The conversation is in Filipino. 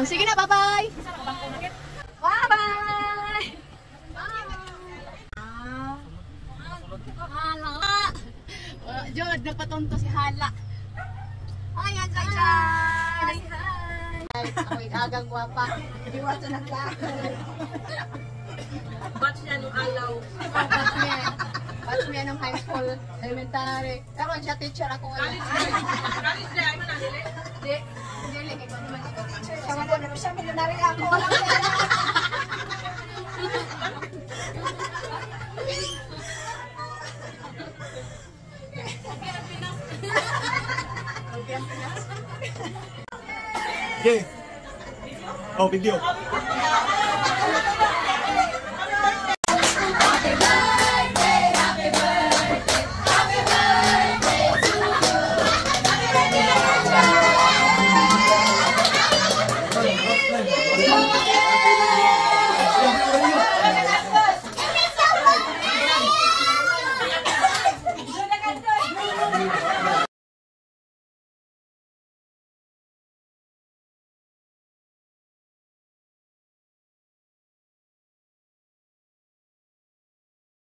na, bye-bye! Bye-bye! Hala. Uh, Jod, napatunto si Hala. Hi, Anjay! Hi! Hi! Ako'y agang gwapa. Iwas na lang. Batch niya nung alaw. Batch me. Batch me nung high school, elementary. Karon siya teacher ako. wala. Kalis niya, ay manahili. Siya mo na siya milyonary ako. Okay. Oh, video.